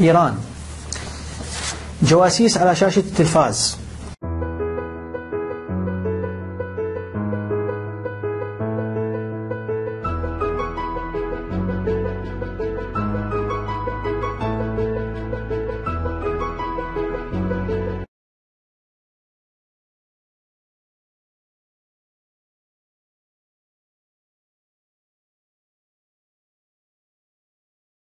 إيران. جواسيس على شاشة التلفاز.